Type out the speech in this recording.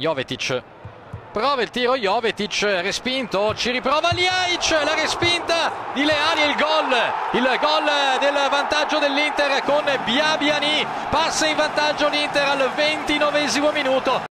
Jovetic. Prova il tiro Jovetic respinto ci riprova Liaic la respinta di Leali il gol il gol del vantaggio dell'Inter con Biabiani passa in vantaggio l'Inter al 29 minuto.